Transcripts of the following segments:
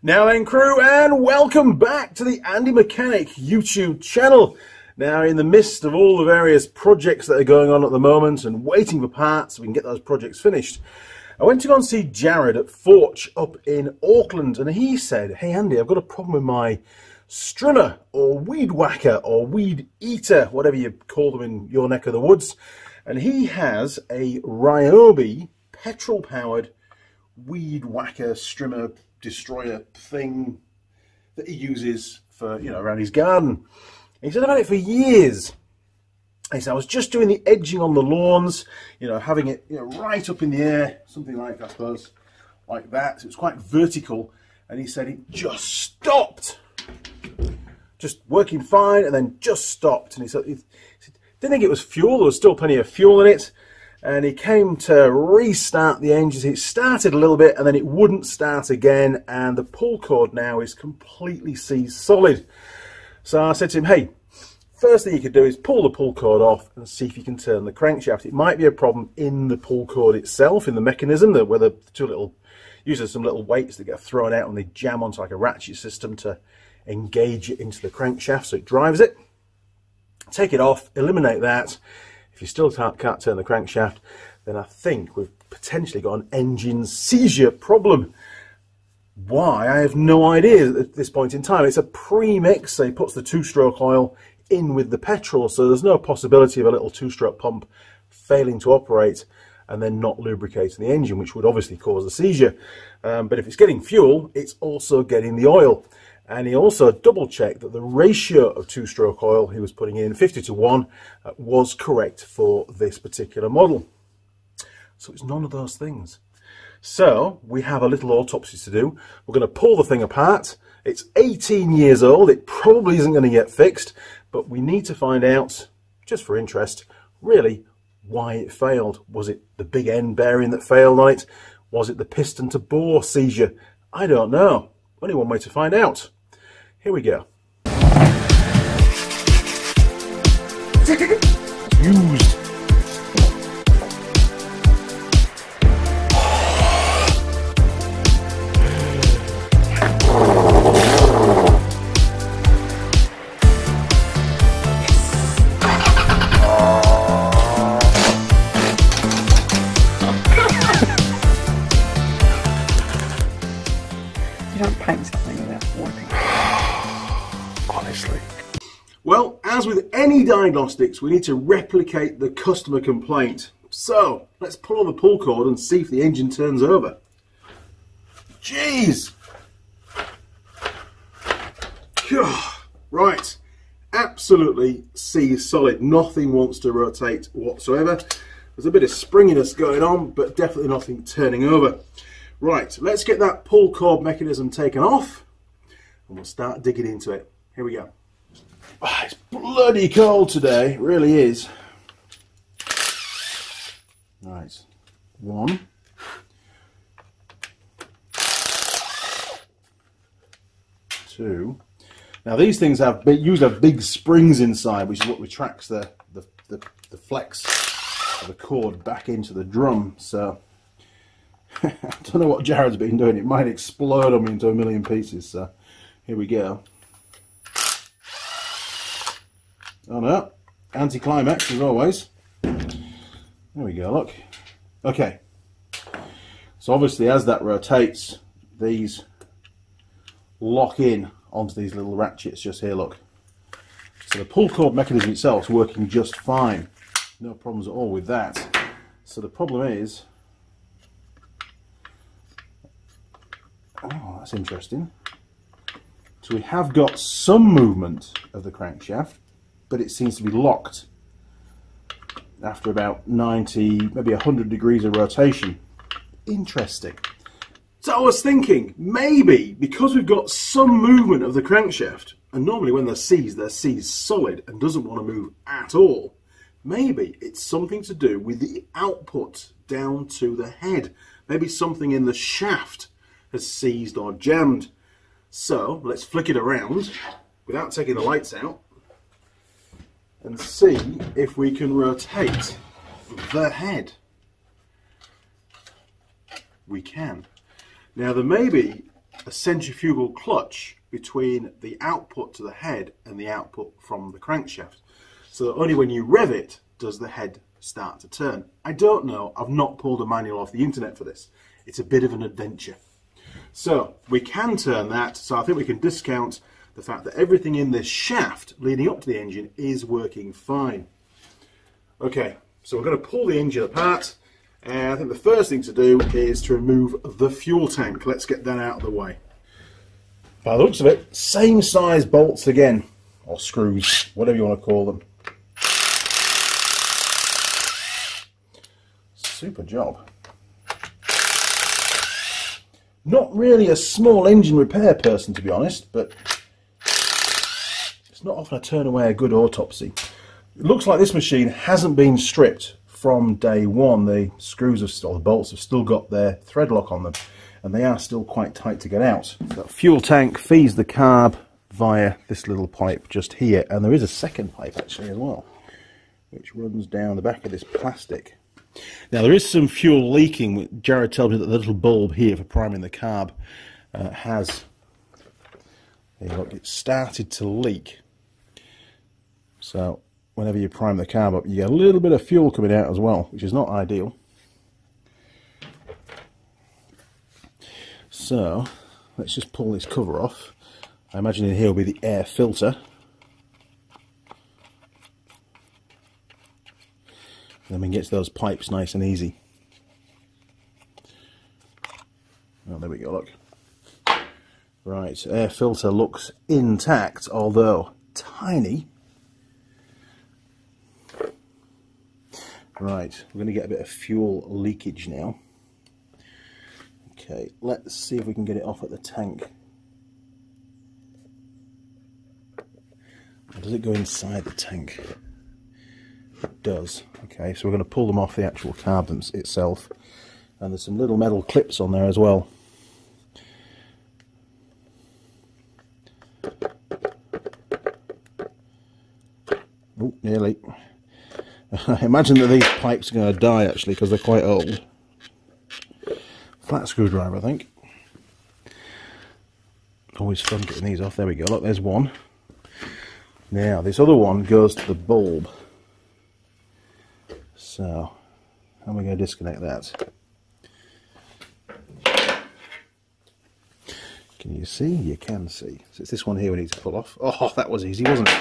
Now then, crew, and welcome back to the Andy Mechanic YouTube channel. Now, in the midst of all the various projects that are going on at the moment and waiting for parts so we can get those projects finished, I went to go and see Jared at Forch up in Auckland, and he said, Hey Andy, I've got a problem with my strimmer or weed whacker or weed eater, whatever you call them in your neck of the woods. And he has a Ryobi petrol powered weed whacker strimmer destroyer thing that he uses for, you know, around his garden. He's had about it for years. He said, I was just doing the edging on the lawns, you know, having it you know, right up in the air, something like, I suppose, like that. So it was quite vertical. And he said it just stopped. Just working fine and then just stopped. And he said, he said didn't think it was fuel. There was still plenty of fuel in it and he came to restart the engines. It started a little bit and then it wouldn't start again and the pull cord now is completely seized solid. So I said to him, hey, first thing you could do is pull the pull cord off and see if you can turn the crankshaft. It might be a problem in the pull cord itself, in the mechanism, that where the two little, usually some little weights that get thrown out and they jam onto like a ratchet system to engage it into the crankshaft so it drives it. Take it off, eliminate that if you still can't, turn the crankshaft, then I think we've potentially got an engine seizure problem. Why? I have no idea at this point in time. It's a pre-mix, so he puts the two-stroke oil in with the petrol, so there's no possibility of a little two-stroke pump failing to operate and then not lubricating the engine, which would obviously cause a seizure. Um, but if it's getting fuel, it's also getting the oil. And he also double checked that the ratio of two stroke oil he was putting in, 50 to 1, uh, was correct for this particular model. So it's none of those things. So we have a little autopsy to do. We're going to pull the thing apart. It's 18 years old. It probably isn't going to get fixed, but we need to find out, just for interest, really why it failed. Was it the big end bearing that failed on it? Was it the piston to bore seizure? I don't know. Only one way to find out. Here we go. Used. Diagnostics, we need to replicate the customer complaint. So, let's pull on the pull cord and see if the engine turns over. Jeez! Right, absolutely seized solid. Nothing wants to rotate whatsoever. There's a bit of springiness going on, but definitely nothing turning over. Right, let's get that pull cord mechanism taken off and we'll start digging into it. Here we go. Ah, it's bloody cold today, it really is. Right, one. Two. Now these things have big, usually have big springs inside, which is what retracts the, the, the, the flex of the cord back into the drum. So I don't know what Jared's been doing. It might explode on me into a million pieces. So here we go. Oh no, anticlimax as always. There we go, look. Okay. So obviously as that rotates, these lock in onto these little ratchets just here, look. So the pull cord mechanism itself is working just fine. No problems at all with that. So the problem is, oh, that's interesting. So we have got some movement of the crankshaft, but it seems to be locked after about 90, maybe 100 degrees of rotation. Interesting. So I was thinking, maybe because we've got some movement of the crankshaft, and normally when they're seized, they're seized solid and doesn't want to move at all, maybe it's something to do with the output down to the head. Maybe something in the shaft has seized or jammed. So let's flick it around without taking the lights out and see if we can rotate the head. We can. Now there may be a centrifugal clutch between the output to the head and the output from the crankshaft. So only when you rev it does the head start to turn. I don't know, I've not pulled a manual off the internet for this. It's a bit of an adventure. So we can turn that, so I think we can discount the fact that everything in this shaft leading up to the engine is working fine. Okay, so we're going to pull the engine apart and I think the first thing to do is to remove the fuel tank. Let's get that out of the way. By the looks of it, same size bolts again, or screws, whatever you want to call them. Super job. Not really a small engine repair person, to be honest, but it's not often I turn away a good autopsy. It looks like this machine hasn't been stripped from day one. The screws have, or the bolts have still got their thread lock on them, and they are still quite tight to get out. The fuel tank feeds the carb via this little pipe just here, and there is a second pipe actually as well, which runs down the back of this plastic. Now there is some fuel leaking. Jared tells me that the little bulb here for priming the carb uh, has look, it started to leak. So whenever you prime the carb up, you get a little bit of fuel coming out as well, which is not ideal. So let's just pull this cover off. I imagine in here will be the air filter. then we can get to those pipes nice and easy. Oh, there we go, look. Right, air filter looks intact, although tiny. Right, we're going to get a bit of fuel leakage now. Okay, let's see if we can get it off at the tank. Or does it go inside the tank? It does. Okay, so we're going to pull them off the actual carbon itself. And there's some little metal clips on there as well. Oh, nearly. I imagine that these pipes are going to die actually because they're quite old. Flat screwdriver, I think. Always fun getting these off. There we go. Look, there's one. Now, this other one goes to the bulb. So, how am I going to disconnect that? Can you see? You can see. So it's this one here we need to pull off. Oh, that was easy, wasn't it?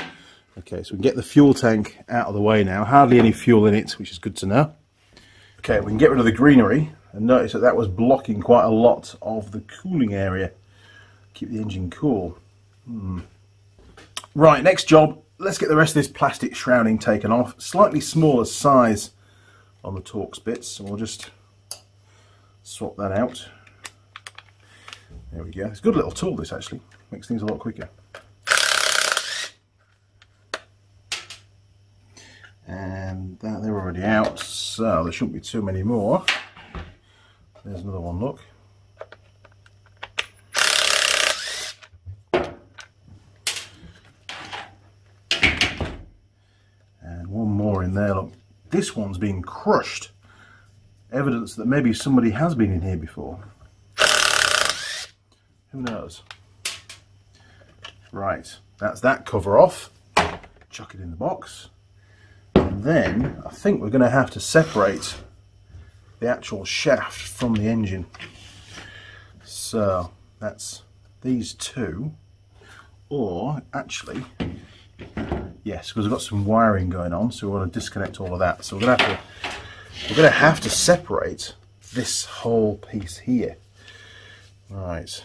Okay, so we can get the fuel tank out of the way now. Hardly any fuel in it, which is good to know. Okay, we can get rid of the greenery. And notice that that was blocking quite a lot of the cooling area. Keep the engine cool. Hmm. Right, next job. Let's get the rest of this plastic shrouding taken off. Slightly smaller size on the Torx bits, so we'll just swap that out. There we go. It's a good little tool this actually. Makes things a lot quicker. That they're already out, so there shouldn't be too many more. There's another one, look. And one more in there, look. This one's been crushed. Evidence that maybe somebody has been in here before. Who knows? Right, that's that cover off. Chuck it in the box. And then I think we're going to have to separate the actual shaft from the engine. So that's these two. Or actually, yes, because we've got some wiring going on, so we want to disconnect all of that. So we're going to have to we're going to have to separate this whole piece here. Right.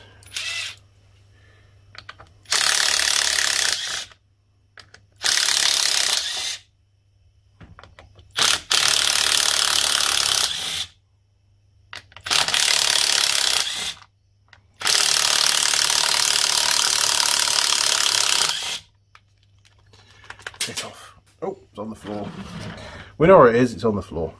Get off. Oh, it's on the floor. We know where it is, it's on the floor.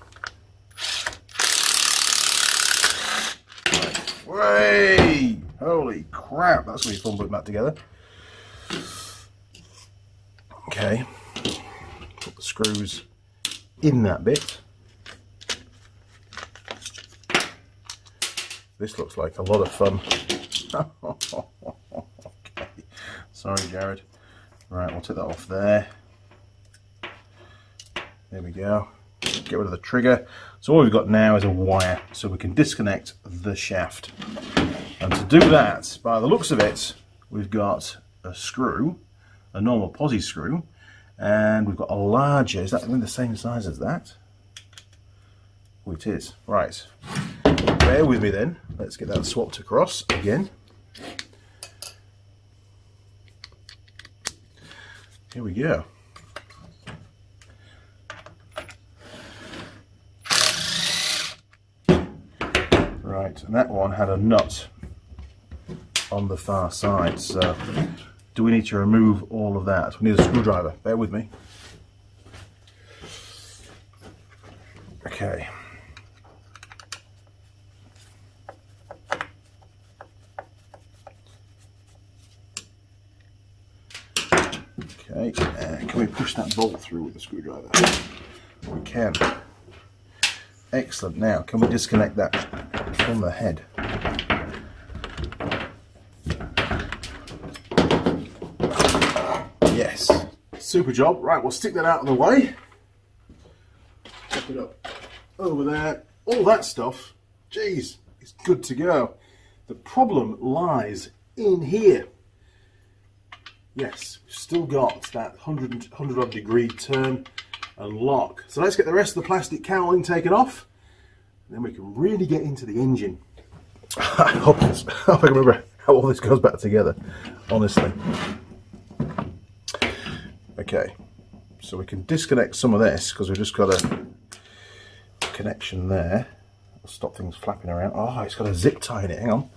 Way! Holy crap, that's to be fun putting that together. Okay, put the screws in that bit. This looks like a lot of fun. okay. Sorry, Jared. Right, we'll take that off there. There we go. Get rid of the trigger. So all we've got now is a wire, so we can disconnect the shaft. And to do that, by the looks of it, we've got a screw, a normal posi screw, and we've got a larger, is that the same size as that? Oh, it is. Right. Bear with me then. Let's get that swapped across again. Here we go. Right, and that one had a nut on the far side, so do we need to remove all of that? We need a screwdriver, bear with me. Okay. Okay, uh, can we push that bolt through with the screwdriver? We can. Excellent. Now, can we disconnect that from the head? Yes. Super job. Right, we'll stick that out of the way. Pop it up over there. All that stuff, geez, it's good to go. The problem lies in here. Yes, we've still got that 100, 100 odd degree turn and lock. So let's get the rest of the plastic cowling taken off. Then we can really get into the engine. I hope, this, I hope I can remember how all this goes back together, honestly. Okay, so we can disconnect some of this because we've just got a connection there. will stop things flapping around. Oh, it's got a zip tie in it, hang on.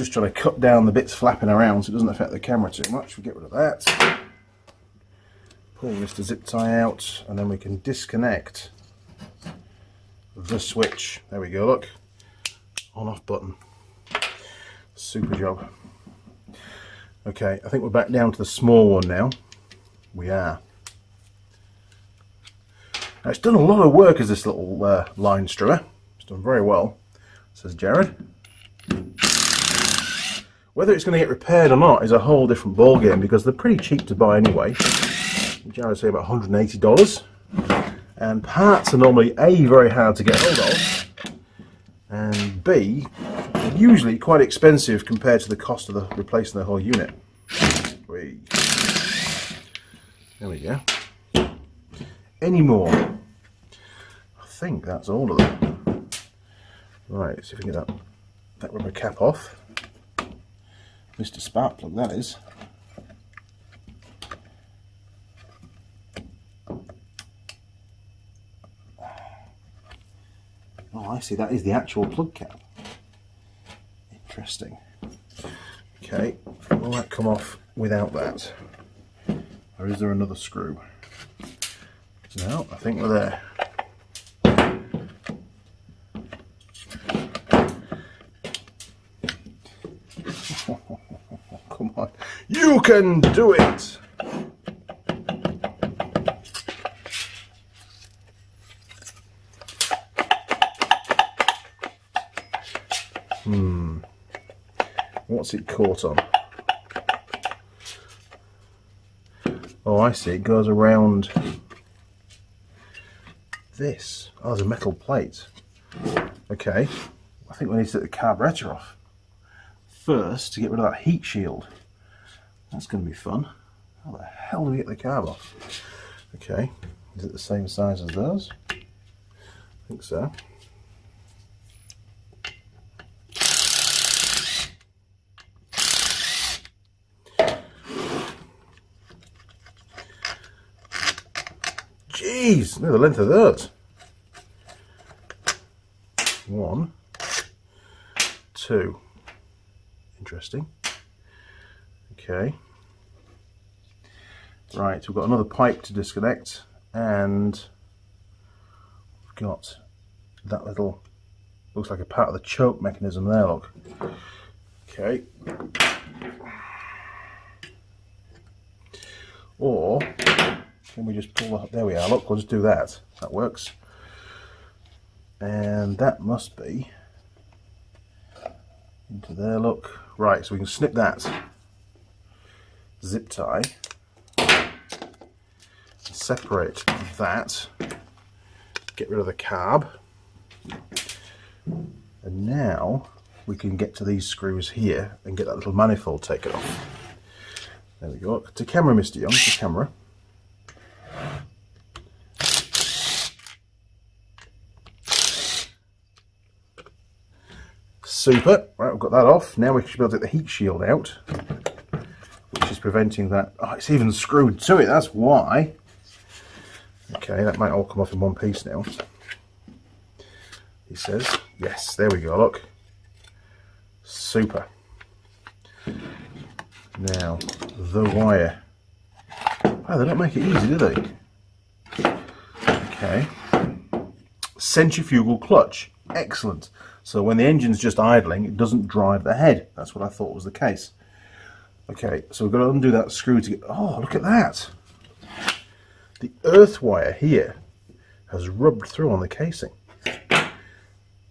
Just trying to cut down the bits flapping around so it doesn't affect the camera too much. We get rid of that. Pull this zip tie out and then we can disconnect the switch. There we go, look. On off button. Super job. Okay, I think we're back down to the small one now. We are. Now it's done a lot of work as this little uh, line strewer. It's done very well, says Jared. Whether it's going to get repaired or not is a whole different ballgame because they're pretty cheap to buy anyway. Jared say about $180. And parts are normally A, very hard to get hold of, and B, usually quite expensive compared to the cost of the replacing the whole unit. There we go. Any more? I think that's all of them. Right, see if we can get that, that rubber cap off. Mr. Spark plug that is. Oh, I see, that is the actual plug cap. Interesting. Okay, will that come off without that? Or is there another screw? No, I think we're there. You can do it! Hmm. What's it caught on? Oh, I see. It goes around this. Oh, there's a metal plate. Okay. I think we need to take the carburetor off first to get rid of that heat shield. That's going to be fun. How the hell do we get the carb off? Okay, is it the same size as those? I think so. Jeez, look at the length of those. One, two. Interesting. Okay. Right, we've got another pipe to disconnect and we've got that little, looks like a part of the choke mechanism there, look. Okay. Or can we just pull that, there we are, look, we'll just do that. That works. and that must be into there look right so we can snip that zip tie separate that get rid of the carb and now we can get to these screws here and get that little manifold taken off there we go to camera Mr. Young to camera Super. Right, we've got that off. Now we should be able to get the heat shield out, which is preventing that. Oh, it's even screwed to it. That's why. Okay, that might all come off in one piece now. He says, yes, there we go, look. Super. Now, the wire. Oh, they don't make it easy, do they? Okay. Centrifugal clutch. Excellent. So when the engine's just idling, it doesn't drive the head. That's what I thought was the case. Okay, so we've got to undo that screw to get... Oh, look at that. The earth wire here has rubbed through on the casing.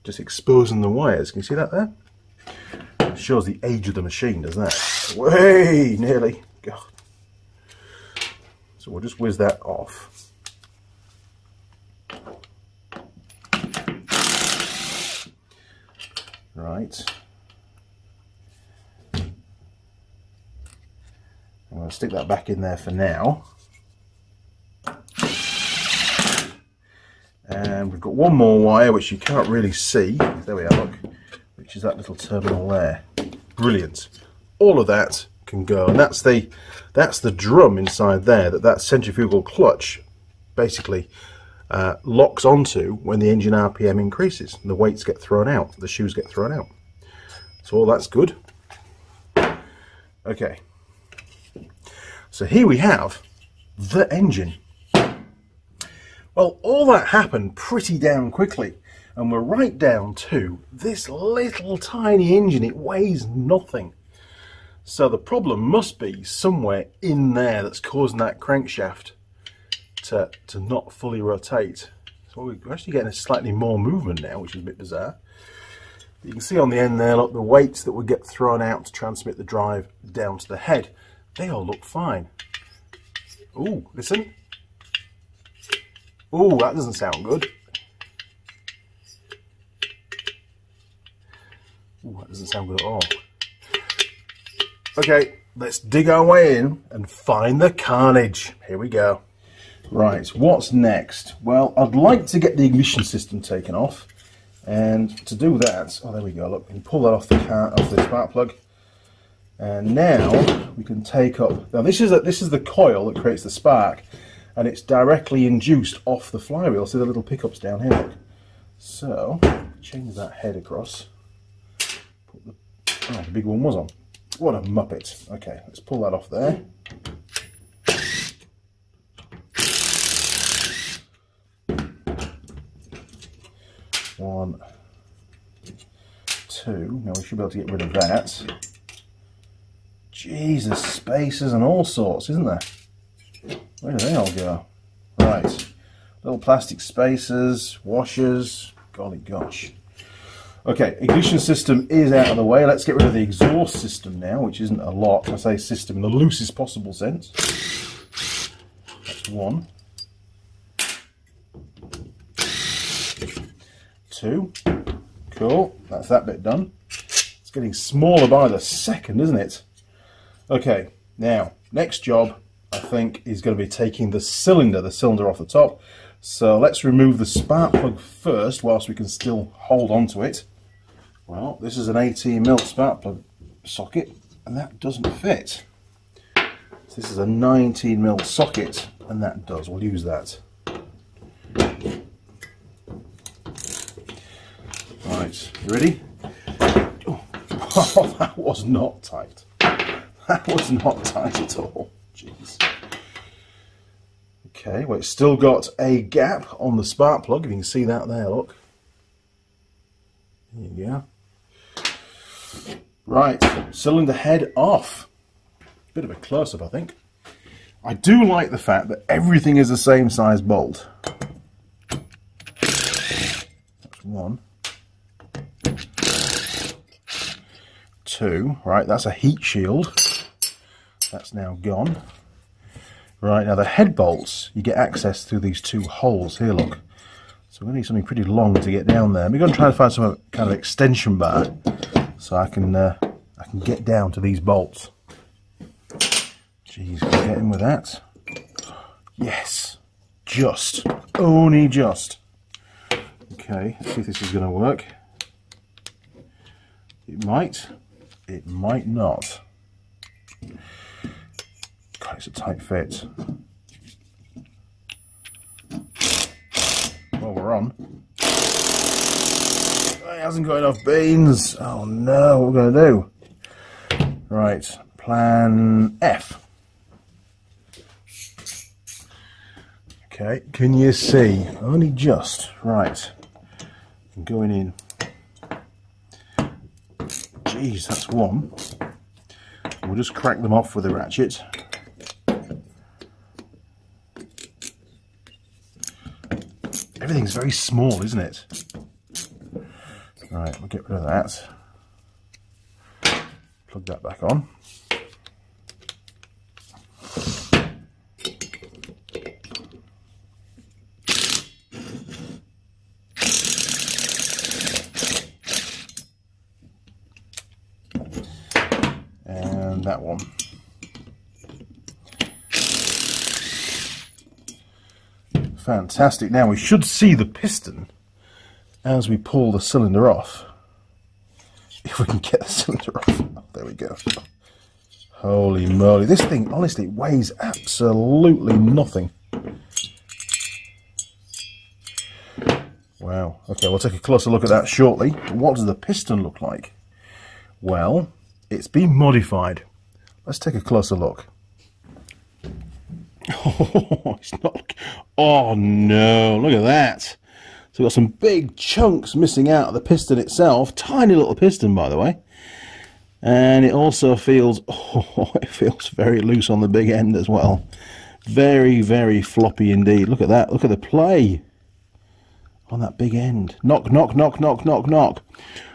Just exposing the wires. Can you see that there? It shows the age of the machine, doesn't it? Way, nearly. God. So we'll just whiz that off. Right. I'm going to stick that back in there for now. And we've got one more wire which you can't really see. There we are, look. Which is that little terminal there. Brilliant. All of that can go. And that's the that's the drum inside there that that centrifugal clutch basically uh, locks onto when the engine RPM increases. The weights get thrown out, the shoes get thrown out. So all that's good. Okay. So here we have the engine. Well, all that happened pretty damn quickly. And we're right down to this little tiny engine. It weighs nothing. So the problem must be somewhere in there that's causing that crankshaft to, to not fully rotate. So we're actually getting a slightly more movement now, which is a bit bizarre. You can see on the end there, look, the weights that would get thrown out to transmit the drive down to the head. They all look fine. Ooh, listen. Ooh, that doesn't sound good. Ooh, that doesn't sound good at all. Okay, let's dig our way in and find the carnage. Here we go. Right, what's next? Well, I'd like to get the ignition system taken off. And to do that, oh, there we go, look, we can pull that off the, car, off the spark plug. And now we can take up, now this is, a, this is the coil that creates the spark, and it's directly induced off the flywheel. See the little pickups down here, look. So, change that head across. Put the, oh, the big one was on. What a muppet. Okay, let's pull that off there. One, two. Now we should be able to get rid of that. Jesus, spaces and all sorts, isn't there? Where do they all go? Right. Little plastic spacers, washers. Golly gosh. Okay, ignition system is out of the way. Let's get rid of the exhaust system now, which isn't a lot. I say system in the loosest possible sense. That's one. two. Cool, that's that bit done. It's getting smaller by the second, isn't it? Okay, now, next job, I think, is going to be taking the cylinder, the cylinder off the top. So let's remove the spark plug first, whilst we can still hold on to it. Well, this is an 18 mil spark plug socket, and that doesn't fit. So this is a 19 mil socket, and that does. We'll use that. Right, you ready? Oh, that was not tight. That was not tight at all. Jeez. Okay, well, it's still got a gap on the spark plug. If you can see that there, look. There you go. Right, cylinder head off. Bit of a close-up, I think. I do like the fact that everything is the same size bolt. That's one. Two. Right, that's a heat shield. That's now gone. Right, now the head bolts, you get access through these two holes here, look. So we're going to need something pretty long to get down there. We're going to try and find some kind of extension bar so I can uh, I can get down to these bolts. Jeez, get in with that? Yes, just, only just. Okay, let's see if this is going to work. It might, it might not. It's a tight fit. Well, we're on. Oh, it hasn't got enough beans. Oh no, what are we going to do? Right, plan F. Okay, can you see? Only just. Right. I'm going in. Jeez, that's one. We'll just crack them off with a ratchet. Everything's very small, isn't it? Right, we'll get rid of that. Plug that back on. And that one. Fantastic. Now we should see the piston as we pull the cylinder off. If we can get the cylinder off. Oh, there we go. Holy moly. This thing, honestly, weighs absolutely nothing. Wow. Okay, we'll take a closer look at that shortly. What does the piston look like? Well, it's been modified. Let's take a closer look. Oh, it's not. Oh no! Look at that. So we've got some big chunks missing out of the piston itself. Tiny little piston, by the way. And it also feels. Oh, it feels very loose on the big end as well. Very, very floppy indeed. Look at that. Look at the play on that big end. Knock, knock, knock, knock, knock, knock.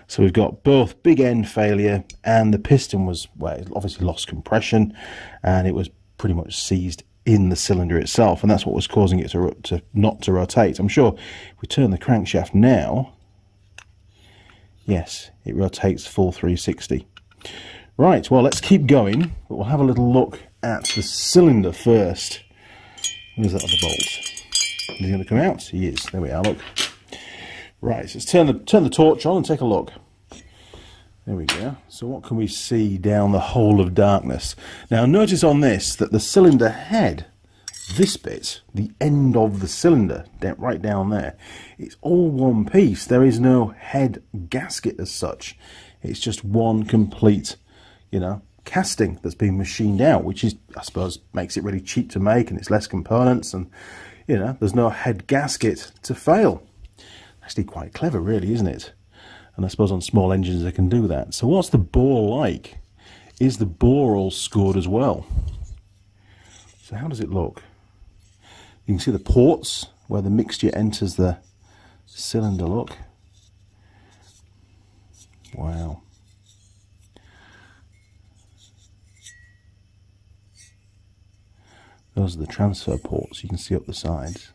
So we've got both big end failure and the piston was, well, obviously lost compression and it was pretty much seized in the cylinder itself, and that's what was causing it to, to not to rotate. I'm sure if we turn the crankshaft now, yes, it rotates full 360. Right, well, let's keep going, but we'll have a little look at the cylinder first. Where's that other bolt? Is he going to come out? He is. There we are, look. Right, so let's turn the, turn the torch on and take a look. There we go. So what can we see down the hole of darkness? Now notice on this that the cylinder head, this bit, the end of the cylinder, right down there, it's all one piece. There is no head gasket as such. It's just one complete, you know, casting that's been machined out, which is, I suppose, makes it really cheap to make and it's less components and, you know, there's no head gasket to fail. Actually quite clever, really, isn't it? And I suppose on small engines they can do that. So what's the bore like? Is the bore all scored as well? So how does it look? You can see the ports where the mixture enters the cylinder look. Wow. Those are the transfer ports you can see up the sides.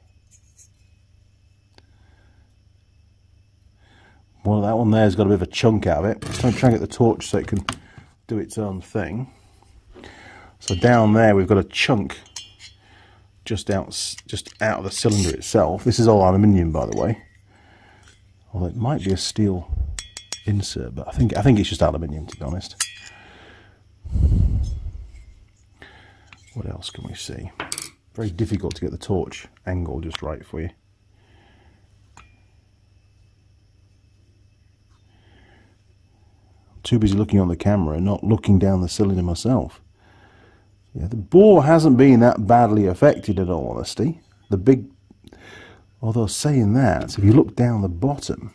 Well, that one there's got a bit of a chunk out of it. Let's try and get the torch so it can do its own thing. So down there we've got a chunk just out, just out of the cylinder itself. This is all aluminium, by the way. Although it might be a steel insert, but I think I think it's just aluminium to be honest. What else can we see? Very difficult to get the torch angle just right for you. Too busy looking on the camera and not looking down the cylinder myself. Yeah, the bore hasn't been that badly affected in all honesty. The big, although saying that, if you look down the bottom,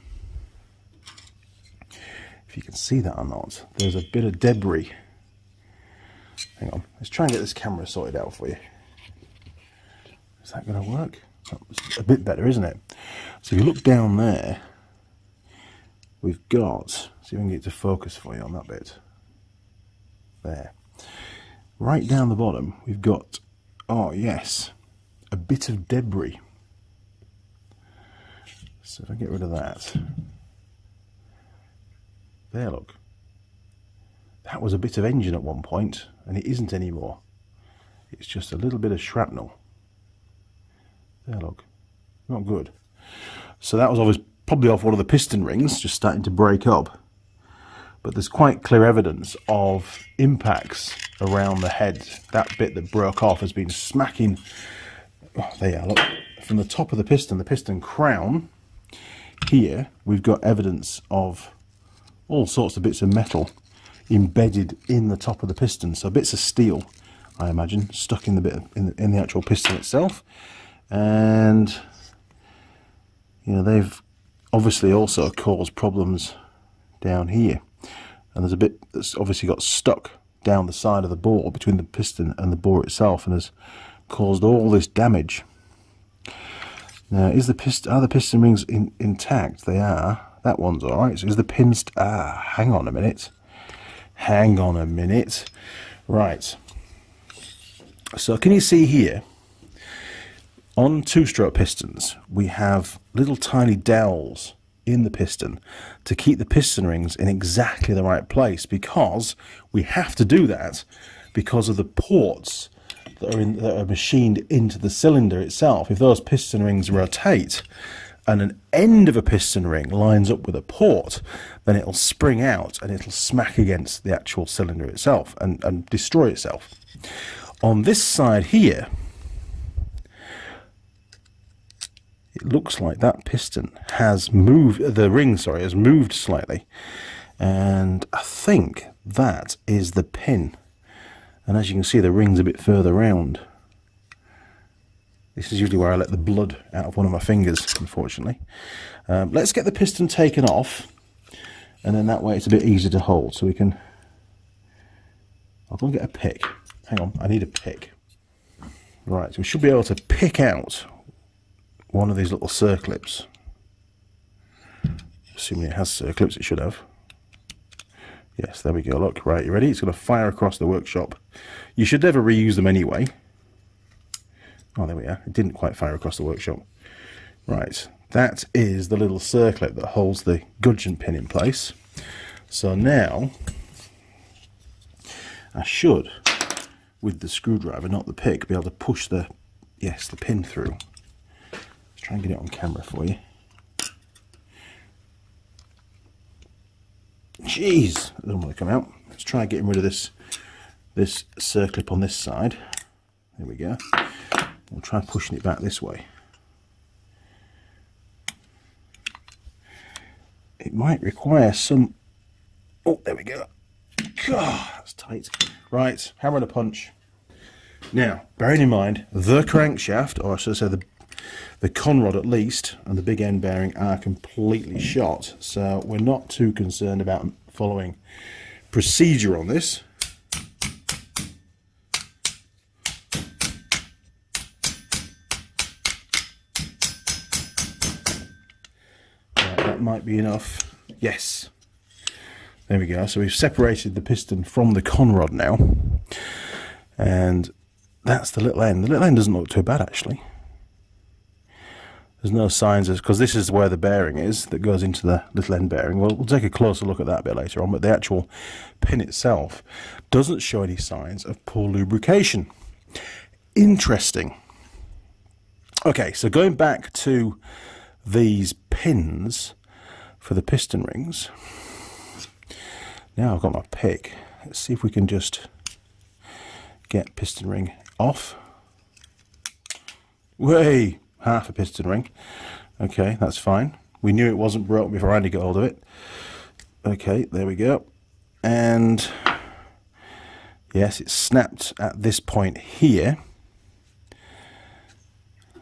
if you can see that or not, there's a bit of debris. Hang on, let's try and get this camera sorted out for you. Is that going to work? a bit better, isn't it? So if you look down there, we've got, see if we can get to focus for you on that bit. There. Right down the bottom, we've got, oh yes, a bit of debris. So if I get rid of that, there look. That was a bit of engine at one point, and it isn't anymore. It's just a little bit of shrapnel. There look. Not good. So that was obviously probably off one of the piston rings, just starting to break up. But there's quite clear evidence of impacts around the head. That bit that broke off has been smacking. Oh, there you are, look. From the top of the piston, the piston crown, here we've got evidence of all sorts of bits of metal embedded in the top of the piston. So bits of steel, I imagine, stuck in the bit of, in, the, in the actual piston itself. And you know they've obviously also caused problems down here. And there's a bit that's obviously got stuck down the side of the bore between the piston and the bore itself and has caused all this damage. Now, is the piston, are the piston rings in, intact? They are. That one's alright. So is the pin, ah, hang on a minute. Hang on a minute. Right. So can you see here, on two-stroke pistons, we have little tiny dowels in the piston to keep the piston rings in exactly the right place because we have to do that because of the ports that are, in, that are machined into the cylinder itself. If those piston rings rotate and an end of a piston ring lines up with a port, then it'll spring out and it'll smack against the actual cylinder itself and, and destroy itself. On this side here, it looks like that piston has moved, the ring, sorry, has moved slightly. And I think that is the pin. And as you can see, the ring's a bit further round. This is usually where I let the blood out of one of my fingers, unfortunately. Um, let's get the piston taken off. And then that way it's a bit easier to hold. So we can... I'll go and get a pick. Hang on, I need a pick. Right, so we should be able to pick out one of these little circlips. Assuming it has circlips, it should have. Yes, there we go. Look, right, you ready? It's going to fire across the workshop. You should never reuse them anyway. Oh, there we are. It didn't quite fire across the workshop. Right, that is the little circlip that holds the gudgeon pin in place. So now, I should, with the screwdriver, not the pick, be able to push the, yes, the pin through try and get it on camera for you. Jeez, I don't want to come out. Let's try getting rid of this this circlip on this side. There we go. We'll try pushing it back this way. It might require some... Oh, there we go. God, that's tight. Right, hammer and a punch. Now, bearing in mind, the crankshaft, or I should say the the conrod at least and the big end bearing are completely shot so we're not too concerned about following procedure on this. Right, that might be enough. Yes. There we go. So we've separated the piston from the conrod now. And that's the little end. The little end doesn't look too bad actually there's no signs of because this is where the bearing is that goes into the little end bearing. Well, we'll take a closer look at that a bit later on, but the actual pin itself doesn't show any signs of poor lubrication. Interesting. Okay, so going back to these pins for the piston rings. Now I've got my pick. Let's see if we can just get piston ring off. Way half a piston ring. Okay, that's fine. We knew it wasn't broke before I Andy got hold of it. Okay, there we go. And yes, it's snapped at this point here.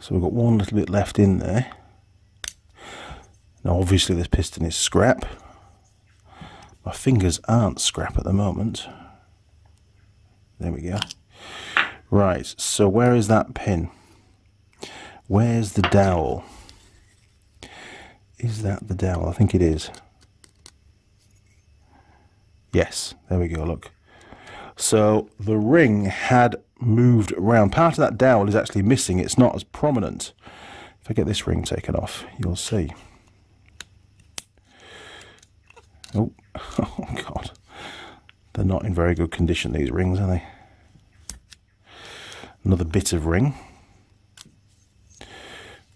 So we've got one little bit left in there. Now obviously this piston is scrap. My fingers aren't scrap at the moment. There we go. Right, so where is that pin? Where's the dowel? Is that the dowel? I think it is. Yes, there we go, look. So the ring had moved around. Part of that dowel is actually missing. It's not as prominent. If I get this ring taken off, you'll see. Oh, oh God. They're not in very good condition, these rings, are they? Another bit of ring.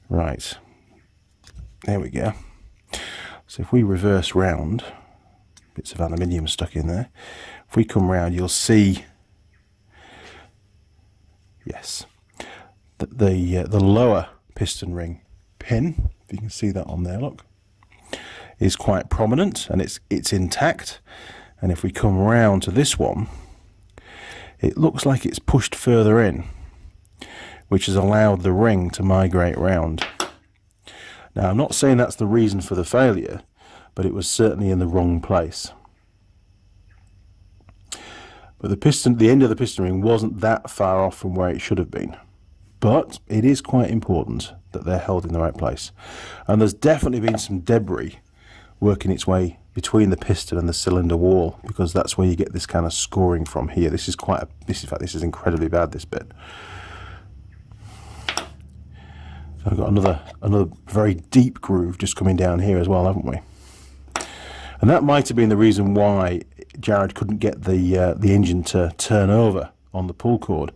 Right. There we go. So if we reverse round, bits of aluminium stuck in there. If we come round, you'll see, yes, that the uh, the lower piston ring pin, if you can see that on there, look, is quite prominent and it's it's intact. And if we come round to this one, it looks like it's pushed further in, which has allowed the ring to migrate round. Now, I'm not saying that's the reason for the failure, but it was certainly in the wrong place. But the piston, the end of the piston ring wasn't that far off from where it should have been. But it is quite important that they're held in the right place. And there's definitely been some debris working its way between the piston and the cylinder wall because that's where you get this kind of scoring from here. This is quite a, this in fact this is incredibly bad this bit. I've got another another very deep groove just coming down here as well, haven't we? And that might have been the reason why Jared couldn't get the uh, the engine to turn over on the pull cord,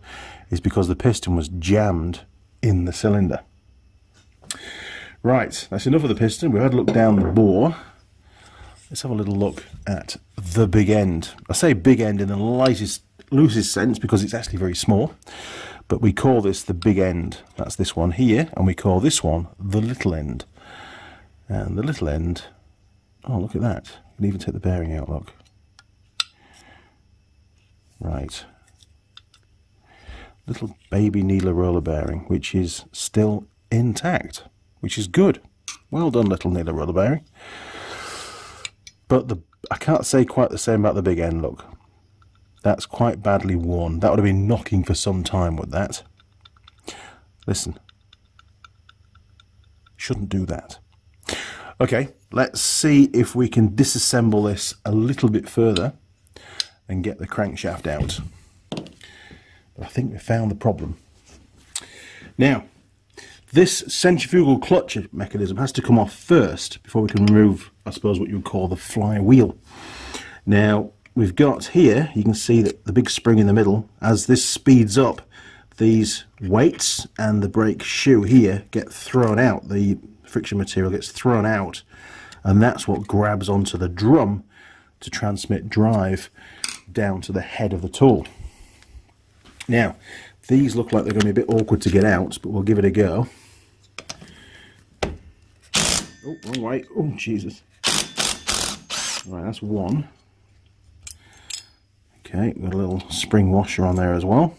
is because the piston was jammed in the cylinder. Right, that's enough of the piston. We've had a look down the bore. Let's have a little look at the big end. I say big end in the lightest, loosest sense because it's actually very small but we call this the big end. That's this one here, and we call this one the little end. And the little end, oh look at that, you can even take the bearing out, look. Right. Little baby needle roller bearing, which is still intact, which is good. Well done, little needle roller bearing. But the I can't say quite the same about the big end, look. That's quite badly worn. That would have been knocking for some time with that. Listen. Shouldn't do that. Okay, let's see if we can disassemble this a little bit further and get the crankshaft out. But I think we found the problem. Now, this centrifugal clutch mechanism has to come off first before we can remove, I suppose, what you would call the flywheel. Now, we've got here, you can see that the big spring in the middle, as this speeds up, these weights and the brake shoe here get thrown out. The friction material gets thrown out, and that's what grabs onto the drum to transmit drive down to the head of the tool. Now, these look like they're going to be a bit awkward to get out, but we'll give it a go. Oh, wrong way. Oh, Jesus. All right, that's one. Okay, got a little spring washer on there as well.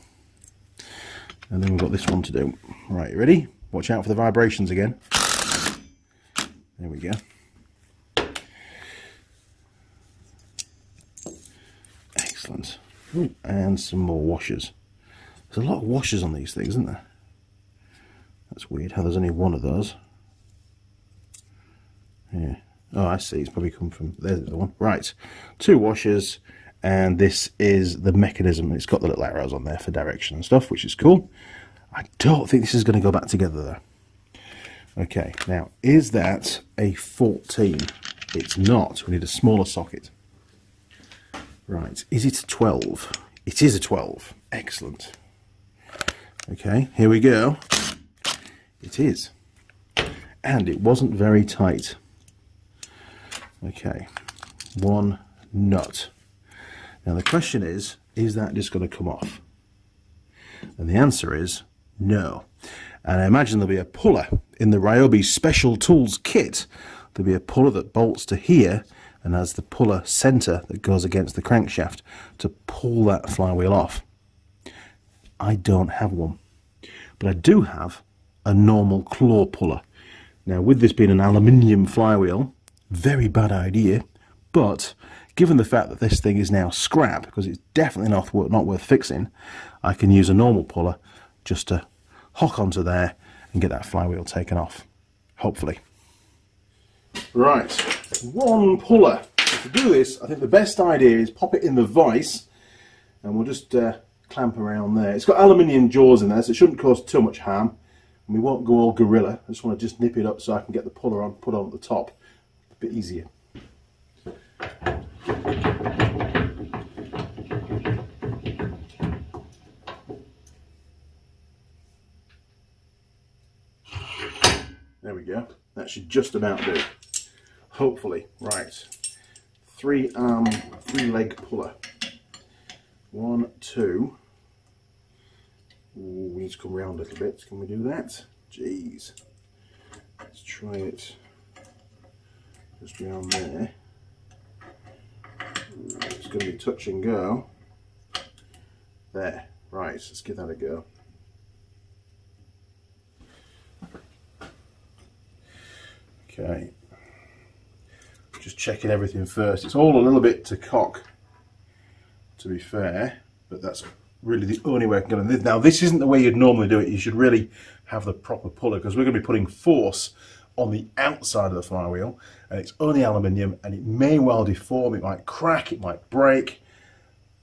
And then we've got this one to do. Right, ready? Watch out for the vibrations again. There we go. Excellent. Ooh, and some more washers. There's a lot of washers on these things, isn't there? That's weird how there's only one of those. Yeah. Oh, I see. It's probably come from... There's the one. Right. Two washers and this is the mechanism. It's got the little arrows on there for direction and stuff, which is cool. I don't think this is going to go back together though. Okay, now is that a 14? It's not. We need a smaller socket. Right, is it a 12? It is a 12. Excellent. Okay, here we go. It is. And it wasn't very tight. Okay, one nut. Now the question is, is that just going to come off? And the answer is no. And I imagine there'll be a puller in the Ryobi Special Tools kit. There'll be a puller that bolts to here and has the puller center that goes against the crankshaft to pull that flywheel off. I don't have one. But I do have a normal claw puller. Now with this being an aluminium flywheel, very bad idea, but given the fact that this thing is now scrap, because it's definitely not, not worth fixing, I can use a normal puller just to hook onto there and get that flywheel taken off, hopefully. Right, one puller to do this, I think the best idea is pop it in the vise and we'll just uh, clamp around there. It's got aluminium jaws in there, so it shouldn't cause too much harm. And we won't go all gorilla. I just want to just nip it up so I can get the puller on, put on at the top. A bit easier. There we go. That should just about do. Hopefully. Right. Three arm, three leg puller. One, two. Ooh, we need to come round a little bit. Can we do that? Jeez. Let's try it just round there. It's going to be touch and go. There. Right, let's give that a go. Okay. Just checking everything first. It's all a little bit to cock, to be fair, but that's really the only way I can get it. Now, this isn't the way you'd normally do it. You should really have the proper puller because we're going to be putting force on the outside of the flywheel and it's only aluminium and it may well deform, it might crack, it might break,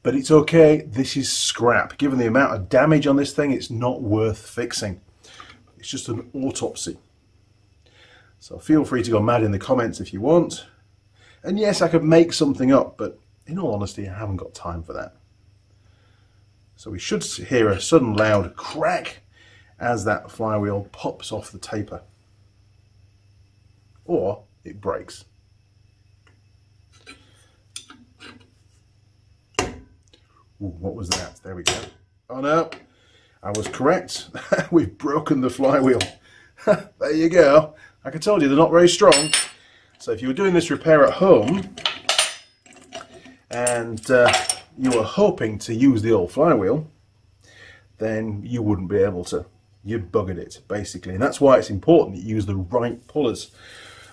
but it's okay. This is scrap. Given the amount of damage on this thing, it's not worth fixing. It's just an autopsy. So feel free to go mad in the comments if you want. And yes, I could make something up, but in all honesty, I haven't got time for that. So we should hear a sudden loud crack as that flywheel pops off the taper. Or it breaks. Ooh, what was that? There we go. Oh no, I was correct. We've broken the flywheel. there you go. Like I told you, they're not very strong. So if you were doing this repair at home and uh, you were hoping to use the old flywheel, then you wouldn't be able to. You buggered it, basically. And that's why it's important that you use the right pullers.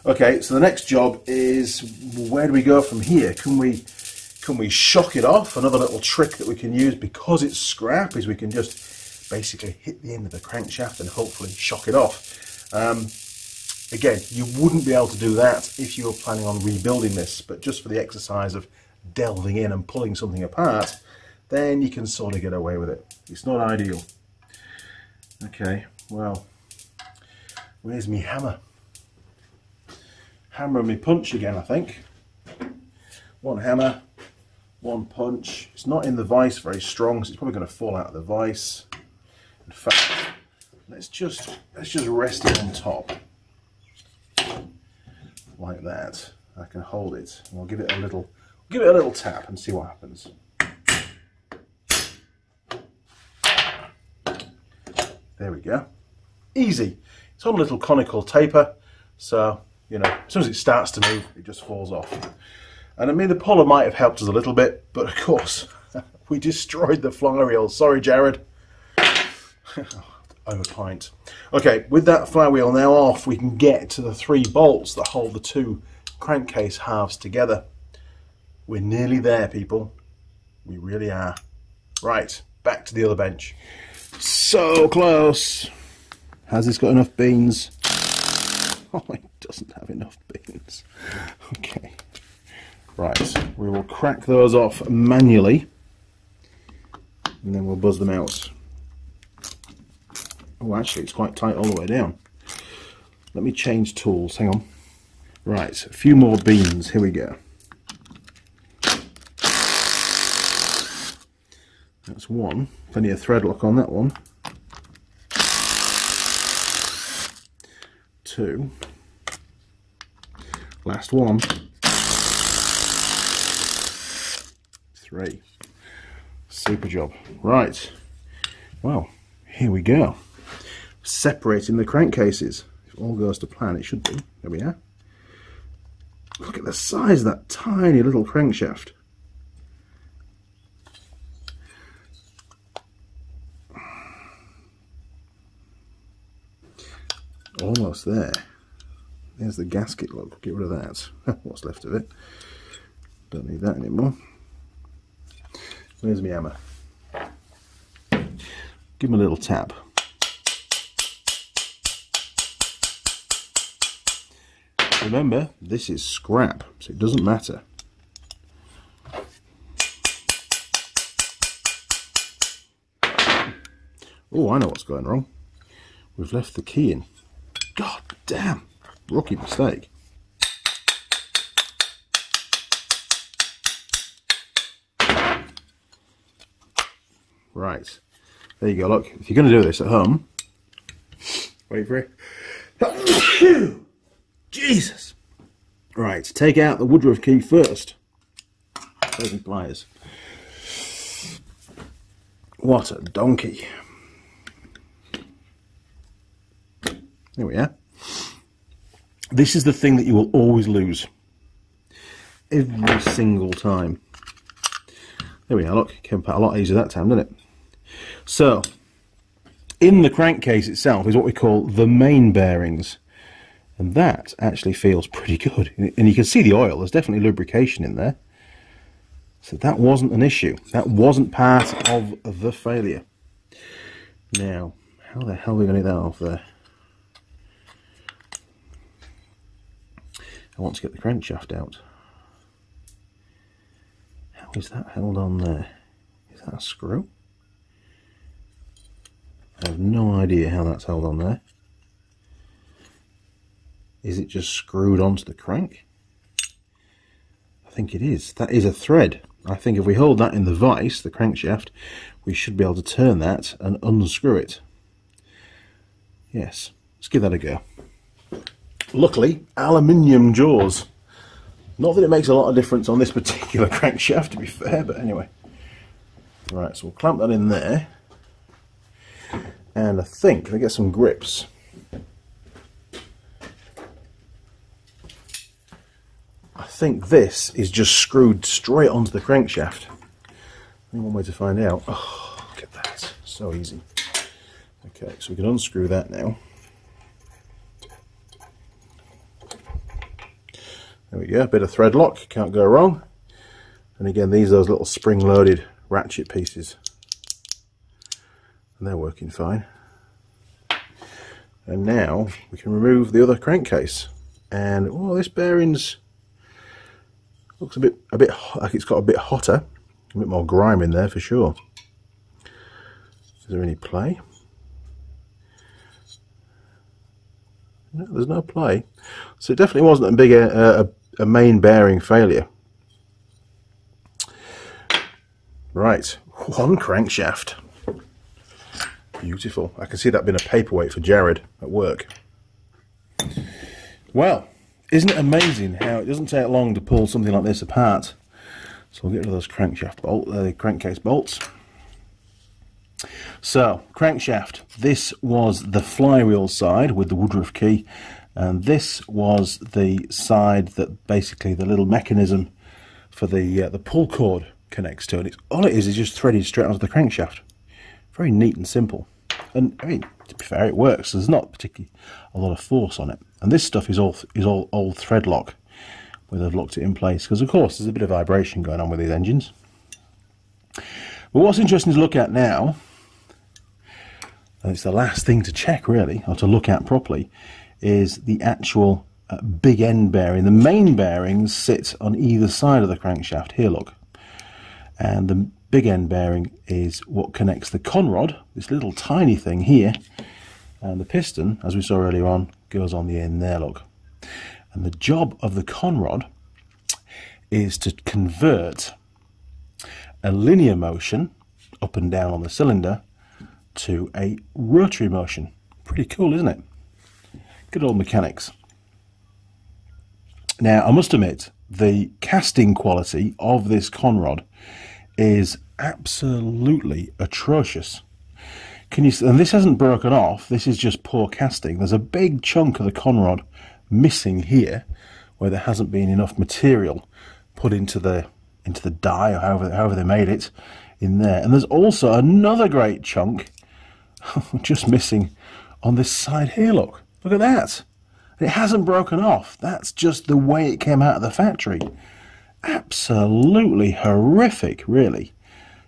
Okay, so the next job is where do we go from here? Can we can we shock it off? Another little trick that we can use because it's scrap is we can just basically hit the end of the crankshaft and hopefully shock it off. Um, again, you wouldn't be able to do that if you were planning on rebuilding this, but just for the exercise of delving in and pulling something apart, then you can sort of get away with it. It's not ideal. Okay, well, where's me hammer? Hammer and me punch again, I think. One hammer, one punch. It's not in the vise very strong, so it's probably going to fall out of the vise. In fact, let's just let's just rest it on top like that. I can hold it. And I'll give it a little give it a little tap and see what happens. There we go. Easy. It's on a little conical taper, so you know, as soon as it starts to move, it just falls off. And I mean, the puller might have helped us a little bit, but of course, we destroyed the flywheel. Sorry, Jared. Over pint. Okay, with that flywheel now off, we can get to the three bolts that hold the two crankcase halves together. We're nearly there, people. We really are. Right, back to the other bench. So close. Has this got enough beans? Oh, it doesn't have enough beans. Okay. Right, we will crack those off manually and then we'll buzz them out. Oh, actually, it's quite tight all the way down. Let me change tools. Hang on. Right, a few more beans. Here we go. That's one. Plenty of thread lock on that one. Two. Last one. Three. Super job. Right. Well, here we go. Separating the crankcases. If all goes to plan, it should be. There we are. Look at the size of that tiny little crankshaft. Almost there. There's the gasket look. Get rid of that. What's left of it. Don't need that anymore. Where's my hammer? Give him a little tap. Remember, this is scrap, so it doesn't matter. Oh, I know what's going wrong. We've left the key in. God damn, rookie mistake. Right, there you go, look. If you're going to do this at home, wait for it. Jesus. Right, take out the Woodruff key first. Closing pliers. What a donkey. There we are. This is the thing that you will always lose. Every single time. There we are, look, came apart a lot easier that time, didn't it? So, in the crankcase itself is what we call the main bearings. And that actually feels pretty good. And you can see the oil, there's definitely lubrication in there. So that wasn't an issue. That wasn't part of the failure. Now, how the hell are we going to get that off there? I want to get the crankshaft out. How is that held on there? Is that a screw? I have no idea how that's held on there. Is it just screwed onto the crank? I think it is. That is a thread. I think if we hold that in the vise, the crankshaft, we should be able to turn that and unscrew it. Yes, let's give that a go. Luckily, aluminium jaws. Not that it makes a lot of difference on this particular crankshaft, to be fair, but anyway. Right, so we'll clamp that in there. And I think, if I get some grips, think this is just screwed straight onto the crankshaft. Only one way to find out. Oh, look at that. So easy. Okay, so we can unscrew that now. There we go, a bit of thread lock, can't go wrong. And again, these are those little spring-loaded ratchet pieces. And they're working fine. And now we can remove the other crankcase. And, oh, this bearing's Looks a bit, a bit like it's got a bit hotter, a bit more grime in there for sure. Is there any play? No, there's no play. So it definitely wasn't a big, uh, a, a main bearing failure. Right, one crankshaft. Beautiful. I can see that being a paperweight for Jared at work. Well, isn't it amazing how it doesn't take long to pull something like this apart? So we'll get rid of those crankshaft bolt, uh, the crankcase bolts. So, crankshaft. This was the flywheel side with the Woodruff key, and this was the side that basically the little mechanism for the uh, the pull cord connects to. And it's all it is is just threaded straight onto the crankshaft. Very neat and simple. And I mean, to be fair, it works. There's not particularly a lot of force on it. And this stuff is all is all old thread lock, where they've locked it in place. Because of course, there's a bit of vibration going on with these engines. But what's interesting to look at now, and it's the last thing to check really, or to look at properly, is the actual uh, big end bearing. The main bearings sit on either side of the crankshaft. Here, look. And the big end bearing is what connects the conrod, this little tiny thing here, and the piston, as we saw earlier on, goes on the end there, look. And the job of the conrod is to convert a linear motion up and down on the cylinder to a rotary motion. Pretty cool, isn't it? Good old mechanics. Now, I must admit, the casting quality of this conrod is absolutely atrocious. Can you? And this hasn't broken off. This is just poor casting. There's a big chunk of the conrod missing here, where there hasn't been enough material put into the into the die or however however they made it in there. And there's also another great chunk just missing on this side here. Look, look at that. It hasn't broken off. That's just the way it came out of the factory. Absolutely horrific, really.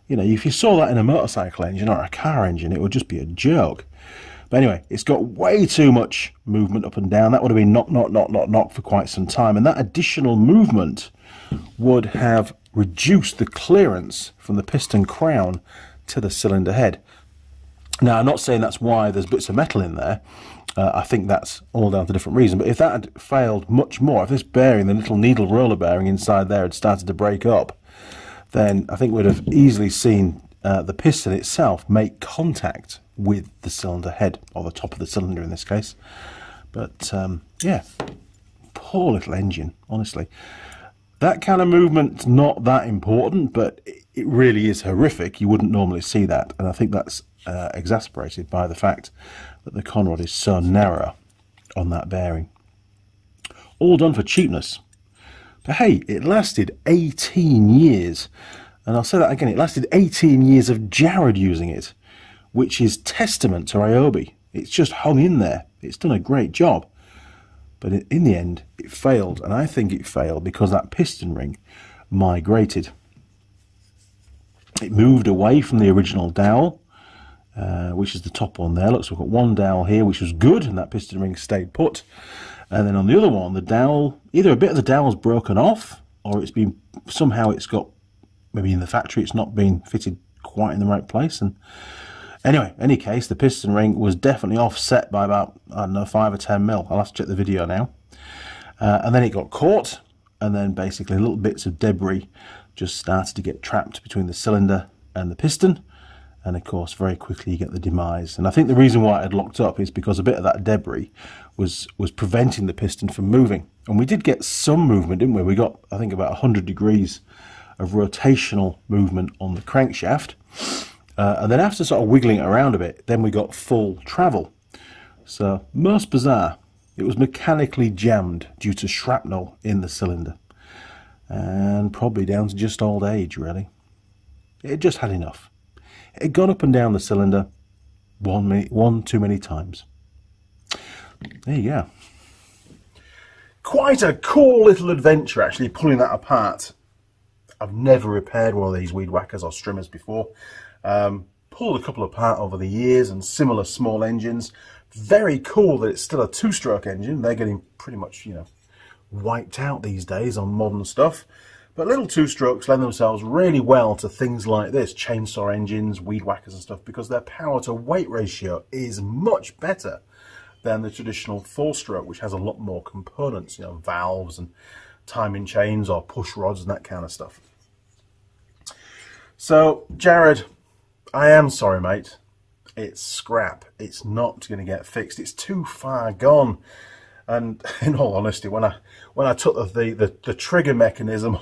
You know, if you saw that in a motorcycle engine or a car engine, it would just be a joke. But anyway, it's got way too much movement up and down. That would have been knock, knock, knock, knock, knock for quite some time. And that additional movement would have reduced the clearance from the piston crown to the cylinder head. Now, I'm not saying that's why there's bits of metal in there. Uh, I think that's all down to different reason. But if that had failed much more, if this bearing, the little needle roller bearing inside there, had started to break up, then I think we'd have easily seen uh, the piston itself make contact with the cylinder head, or the top of the cylinder in this case. But um, yeah, poor little engine, honestly. That kind of movement's not that important, but it really is horrific. You wouldn't normally see that, and I think that's uh, exasperated by the fact that the conrod is so narrow on that bearing. All done for cheapness. But hey, it lasted 18 years. And I'll say that again, it lasted 18 years of Jared using it, which is testament to Ryobi. It's just hung in there. It's done a great job. But in the end, it failed. And I think it failed because that piston ring migrated. It moved away from the original dowel uh, which is the top one there. Looks so we've got one dowel here, which was good, and that piston ring stayed put. And then on the other one, the dowel, either a bit of the dowel's broken off, or it's been, somehow it's got, maybe in the factory, it's not been fitted quite in the right place. And anyway, any case, the piston ring was definitely offset by about, I don't know, 5 or 10 mil. I'll have to check the video now. Uh, and then it got caught, and then basically little bits of debris just started to get trapped between the cylinder and the piston and of course very quickly you get the demise. And I think the reason why it had locked up is because a bit of that debris was was preventing the piston from moving. And we did get some movement didn't we? We got I think about 100 degrees of rotational movement on the crankshaft. Uh, and then after sort of wiggling it around a bit then we got full travel. So most bizarre it was mechanically jammed due to shrapnel in the cylinder. And probably down to just old age really. It just had enough it got up and down the cylinder one, one too many times. There you go. Quite a cool little adventure, actually, pulling that apart. I've never repaired one of these weed whackers or strimmers before. Um, pulled a couple apart over the years and similar small engines. Very cool that it's still a two-stroke engine. They're getting pretty much, you know, wiped out these days on modern stuff. But little two-strokes lend themselves really well to things like this, chainsaw engines, weed whackers and stuff, because their power to weight ratio is much better than the traditional four-stroke, which has a lot more components, you know, valves and timing chains or push rods and that kind of stuff. So, Jared, I am sorry, mate. It's scrap. It's not going to get fixed. It's too far gone. And in all honesty, when I when I took the the, the trigger mechanism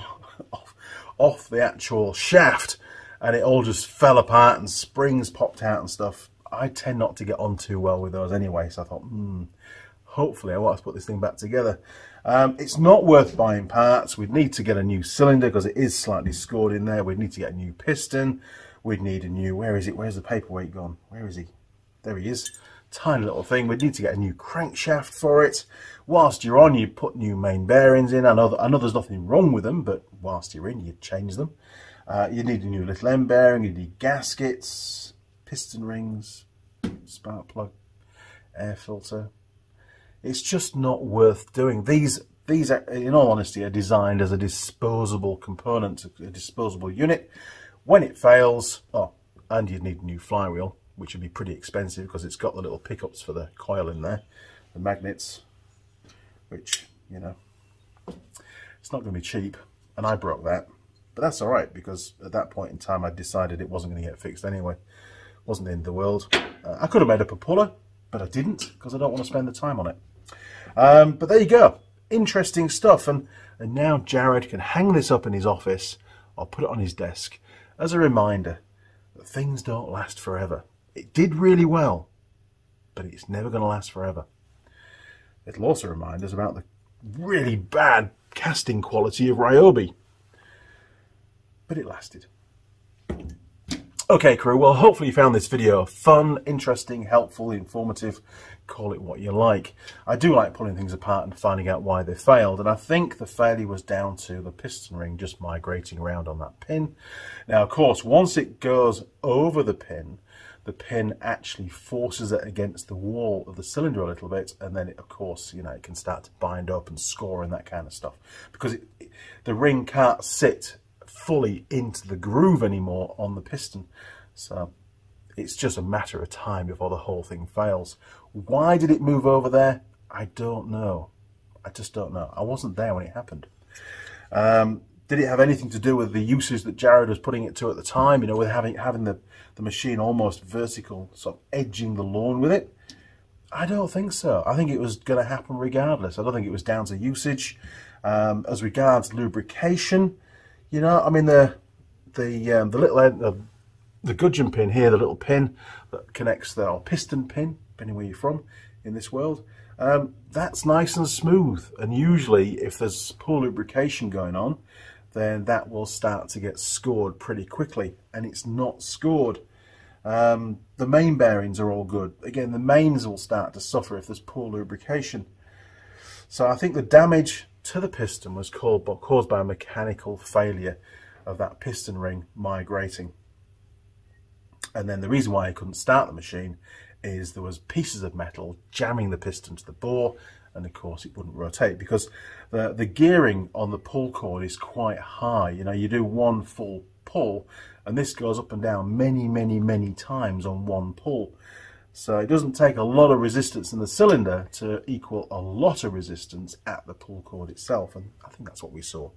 off, off the actual shaft and it all just fell apart and springs popped out and stuff. I tend not to get on too well with those anyway, so I thought, hmm, hopefully I want to put this thing back together. Um, it's not worth buying parts. We'd need to get a new cylinder because it is slightly scored in there. We'd need to get a new piston. We'd need a new, where is it? Where's the paperweight gone? Where is he? There he is tiny little thing. We'd need to get a new crankshaft for it. Whilst you're on, you put new main bearings in. I know, that, I know there's nothing wrong with them, but whilst you're in, you change them. Uh, you need a new little end bearing, you need gaskets, piston rings, spark plug, air filter. It's just not worth doing. These, these, are, in all honesty, are designed as a disposable component, a disposable unit. When it fails, oh, and you need a new flywheel, which would be pretty expensive because it's got the little pickups for the coil in there, the magnets, which, you know, it's not going to be cheap. And I broke that. But that's all right because at that point in time I decided it wasn't going to get fixed anyway. wasn't of the world. Uh, I could have made up a puller, but I didn't because I don't want to spend the time on it. Um, but there you go. Interesting stuff. And, and now Jared can hang this up in his office or put it on his desk as a reminder that things don't last forever. It did really well, but it's never going to last forever. It'll also remind us about the really bad casting quality of Ryobi. But it lasted. Okay, crew, well, hopefully you found this video fun, interesting, helpful, informative, call it what you like. I do like pulling things apart and finding out why they failed, and I think the failure was down to the piston ring just migrating around on that pin. Now, of course, once it goes over the pin, the pin actually forces it against the wall of the cylinder a little bit, and then, it, of course, you know, it can start to bind up and score and that kind of stuff. Because it, it, the ring can't sit fully into the groove anymore on the piston. So It's just a matter of time before the whole thing fails. Why did it move over there? I don't know. I just don't know. I wasn't there when it happened. Um, did it have anything to do with the uses that Jared was putting it to at the time? You know, with having having the, the machine almost vertical, sort of edging the lawn with it? I don't think so. I think it was going to happen regardless. I don't think it was down to usage. Um, as regards lubrication, you know, I mean the the um, the little end, uh, the gudgeon pin here, the little pin that connects the or piston pin, depending where you're from in this world. Um, that's nice and smooth. And usually, if there's poor lubrication going on, then that will start to get scored pretty quickly. And it's not scored. Um, the main bearings are all good. Again, the mains will start to suffer if there's poor lubrication. So I think the damage to the piston was caused by a mechanical failure of that piston ring migrating. And then the reason why I couldn't start the machine is there was pieces of metal jamming the piston to the bore and of course it wouldn't rotate because the, the gearing on the pull cord is quite high. You know, you do one full pull and this goes up and down many, many, many times on one pull. So it doesn't take a lot of resistance in the cylinder to equal a lot of resistance at the pull cord itself and I think that's what we saw.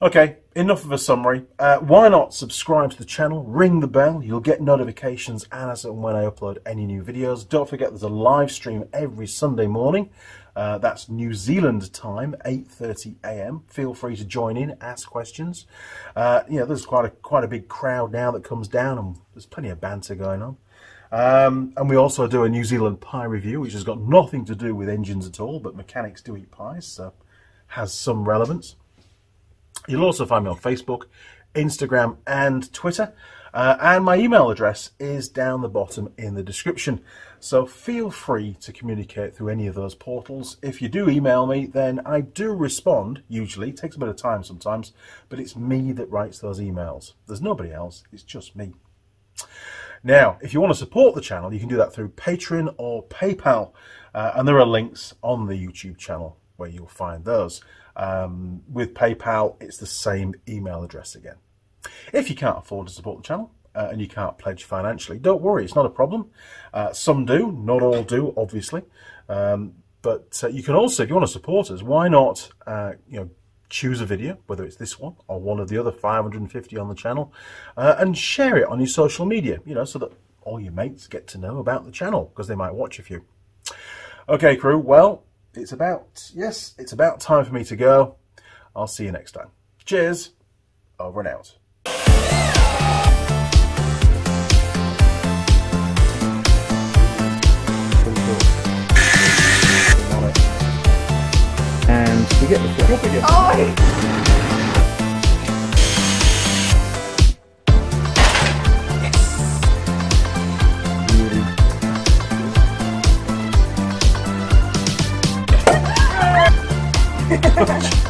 Okay, enough of a summary. Uh, why not subscribe to the channel, ring the bell, you'll get notifications as and when I upload any new videos. Don't forget there's a live stream every Sunday morning. Uh, that's New Zealand time, 8.30am. Feel free to join in, ask questions. Uh, you know, there's quite a, quite a big crowd now that comes down and there's plenty of banter going on. Um, and we also do a New Zealand pie review, which has got nothing to do with engines at all, but mechanics do eat pies, so has some relevance. You'll also find me on Facebook, Instagram, and Twitter. Uh, and my email address is down the bottom in the description. So feel free to communicate through any of those portals. If you do email me, then I do respond, usually. It takes a bit of time sometimes, but it's me that writes those emails. There's nobody else, it's just me. Now, if you want to support the channel, you can do that through Patreon or PayPal. Uh, and there are links on the YouTube channel where you'll find those. Um, with PayPal, it's the same email address again. If you can't afford to support the channel uh, and you can't pledge financially, don't worry, it's not a problem. Uh, some do, not all do, obviously. Um, but uh, you can also, if you want to support us, why not, uh, you know, choose a video, whether it's this one or one of the other 550 on the channel, uh, and share it on your social media, you know, so that all your mates get to know about the channel because they might watch a few. Okay, crew, well, it's about, yes, it's about time for me to go. I'll see you next time. Cheers. Over and out. And we get the flip again. Oh, Gracias.